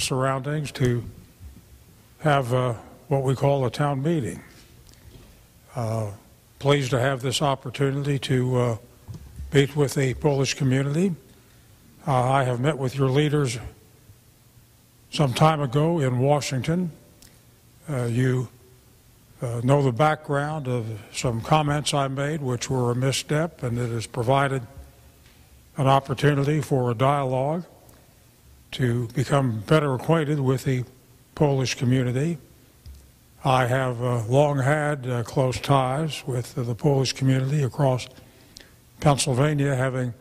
surroundings to have uh, what we call a town meeting. Uh, Pleased to have this opportunity to uh, meet with the Polish community. Uh, I have met with your leaders some time ago in Washington. Uh, You uh, know the background of some comments I made, which were a misstep, and it has provided an opportunity for a dialogue to become better acquainted with the Polish community. I have uh, long had uh, close ties with the Polish community across Pennsylvania, having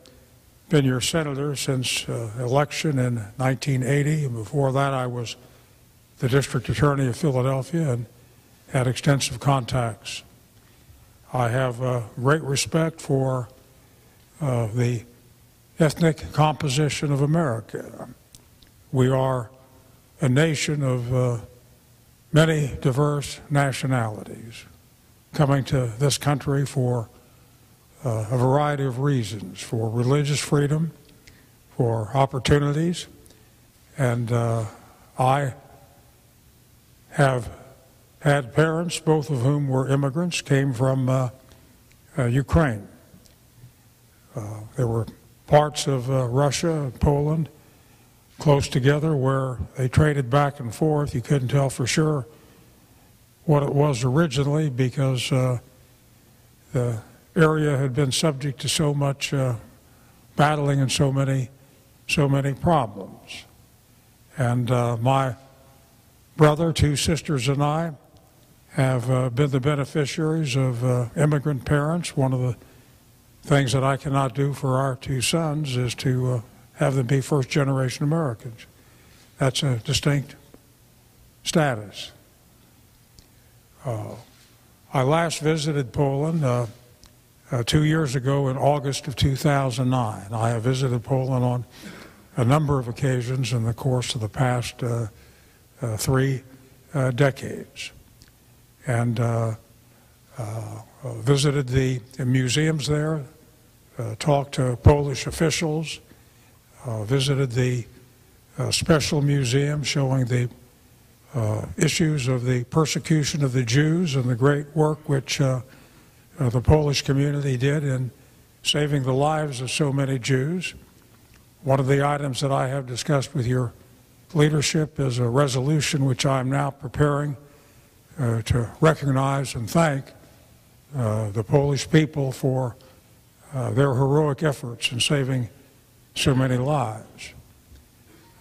been your senator since uh, election in 1980. And before that, I was the district attorney of Philadelphia and had extensive contacts. I have uh, great respect for uh, the ethnic composition of America. We are a nation of uh, many diverse nationalities coming to this country for uh, a variety of reasons for religious freedom, for opportunities, and uh, I have had parents, both of whom were immigrants, came from uh, uh, Ukraine. Uh, there were parts of Russia and Poland close together where they traded back and forth. You couldn't tell for sure what it was originally because uh, the area had been subject to so much uh, battling and so many, so many problems. And uh, my brother, two sisters, and I have uh, been the beneficiaries of uh, immigrant parents. One of the things that I cannot do for our two sons is to uh, have them be first generation Americans. That's a distinct status. Uh, I last visited Poland uh, uh, two years ago in August of 2009. I have visited Poland on a number of occasions in the course of the past uh, uh, three uh, decades. And visited the, museums there, talked to Polish officials, visited the uh, special museum showing the uh, issues of the persecution of the Jews and the great work which uh, uh, the Polish community did in saving the lives of so many Jews. One of the items that I have discussed with your leadership is a resolution which I am now preparing uh, to recognize and thank the Polish people for their heroic efforts in saving so many lives.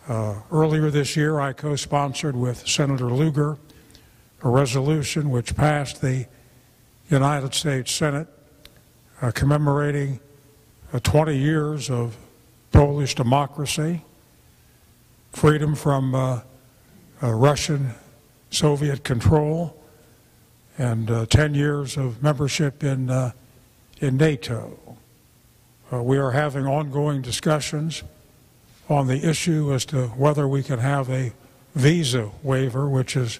Uh, earlier this year, I co sponsored with Senator Lugar a resolution which passed the United States Senate uh, commemorating uh, 20 years of Polish democracy, freedom from uh, uh, Russian Soviet control, and uh, 10 years of membership in, in NATO. Uh, we are having ongoing discussions on the issue as to whether we can have a visa waiver, which is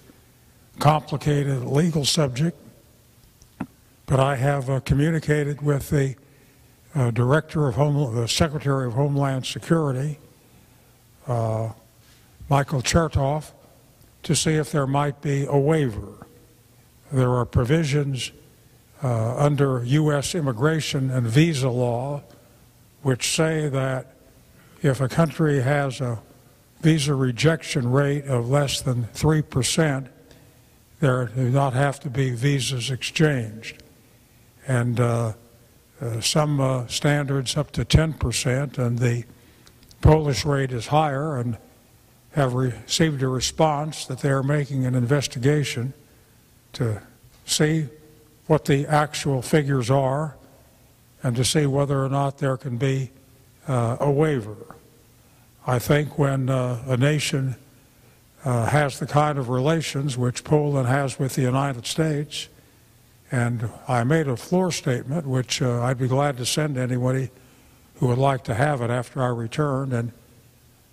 a complicated legal subject. But I have uh, communicated with the uh, Director of Home, the Secretary of Homeland Security, uh, Michael Chertoff, to see if there might be a waiver. There are provisions uh, under U.S. immigration and visa law which say that if a country has a visa rejection rate of less than 3%, there do not have to be visas exchanged. And uh, uh, some uh, standards up to 10%, and the Polish rate is higher, and have received a response that they are making an investigation to see what the actual figures are and to see whether or not there can be uh, a waiver. I think when uh, a nation uh, has the kind of relations which Poland has with the United States, and I made a floor statement, which uh, I'd be glad to send to anybody who would like to have it after I returned, and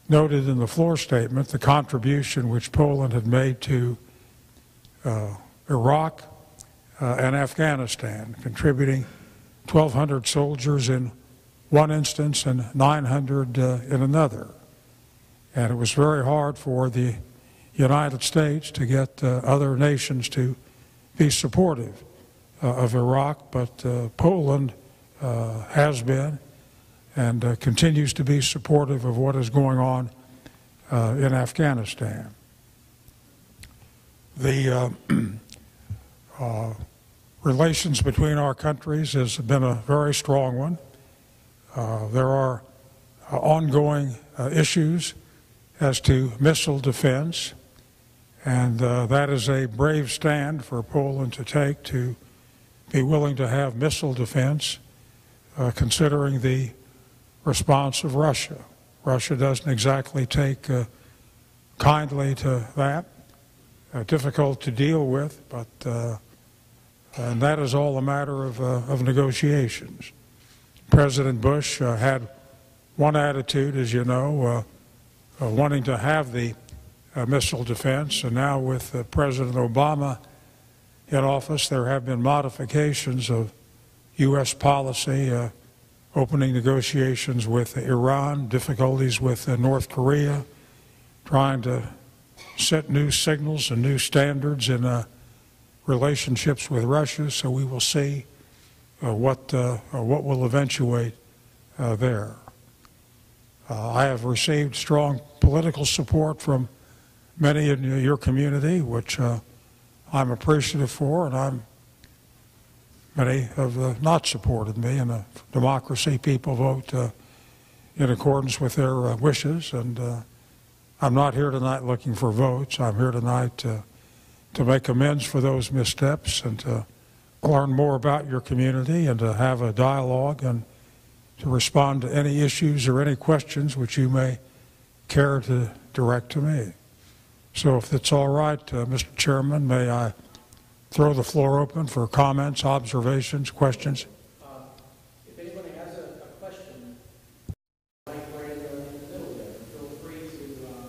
noted in the floor statement the contribution which Poland had made to uh, Iraq uh, and Afghanistan, contributing 1,200 soldiers in one instance and 900 uh, in another. And it was very hard for the United States to get uh, other nations to be supportive uh, of Iraq, but uh, Poland uh, has been and uh, continues to be supportive of what is going on in Afghanistan. The relations between our countries has been a very strong one. Uh, there are uh, ongoing uh, issues as to missile defense, and uh, that is a brave stand for Poland to take to be willing to have missile defense, uh, considering the response of Russia. Russia doesn't exactly take uh, kindly to that. Difficult to deal with, but and that is all a matter of, uh, of negotiations. President Bush uh, had one attitude, as you know, uh, wanting to have the missile defense, and now with President Obama in office, there have been modifications of U.S. policy, uh, opening negotiations with Iran, difficulties with uh, North Korea, trying to set new signals and new standards in relationships with Russia. So we will see uh, what uh, uh, what will eventuate there. I have received strong political support from many in your community, which I'm appreciative for, and I'm many have uh, not supported me. In a democracy, people vote uh, in accordance with their uh, wishes, and I'm not here tonight looking for votes. I'm here tonight to, make amends for those missteps and to learn more about your community and to have a dialogue and to respond to any issues or any questions which you may care to direct to me. So if it's all right, uh, Mr. Chairman, may I throw the floor open for comments, observations, questions? Uh, If anybody has a, a question, like right in the in the middle there, feel free to, uh,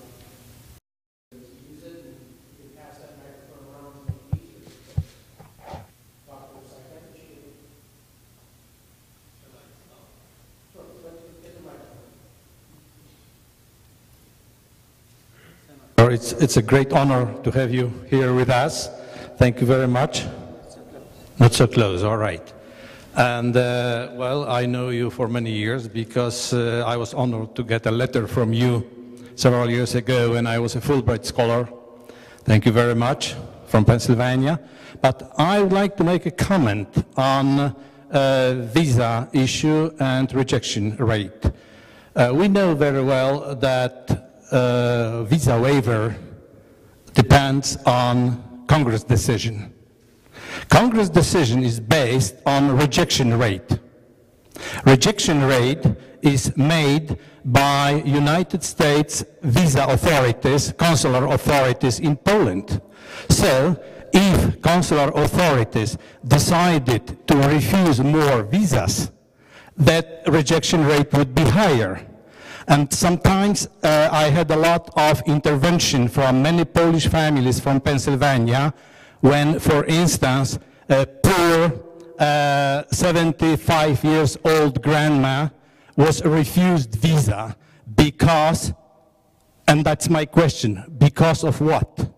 to use it, and you can pass that microphone around to make it easier. Talk for a second. Sure, let's get the microphone. It's, it's a great honor to have you here with us. Thank you very much. Not so close, all right. And uh, well, I know you for many years because uh, I was honored to get a letter from you several years ago when I was a Fulbright scholar. Thank you very much from Pennsylvania. But I would like to make a comment on uh, visa issue and rejection rate. Uh, we know very well that uh, visa waiver depends on Congress decision. Congress decision is based on rejection rate. Rejection rate is made by United States visa authorities, consular authorities in Poland. So, if consular authorities decided to refuse more visas, that rejection rate would be higher. And sometimes uh, I had a lot of intervention from many Polish families from Pennsylvania when, for instance, a poor uh, 75 years old grandma was refused visa because, and that's my question, because of what?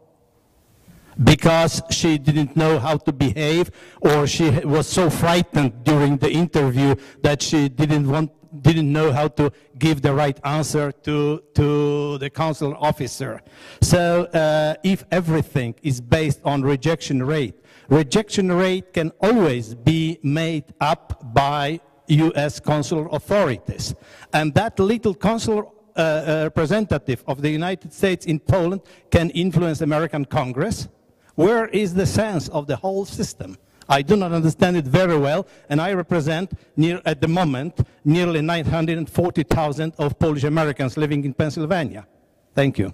because she didn't know how to behave or she was so frightened during the interview that she didn't want didn't know how to give the right answer to, to the consular officer. So uh, if everything is based on rejection rate, rejection rate can always be made up by U.S. consular authorities. And that little consular uh, uh, representative of the United States in Poland can influence American Congress. Where is the sense of the whole system? I do not understand it very well, and I represent, near, at the moment, nearly 940,000 of Polish Americans living in Pennsylvania. Thank you.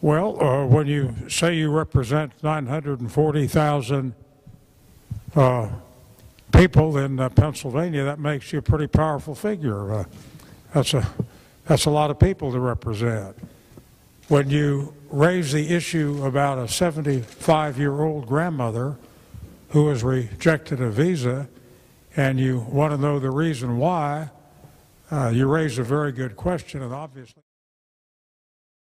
Well, uh, when you say you represent 940,000 uh, people in uh, Pennsylvania, that makes you a pretty powerful figure. Uh, that's a that's a lot of people to represent. When you raise the issue about a 75-year-old grandmother who has rejected a visa, and you want to know the reason why, uh, you raise a very good question, and obviously.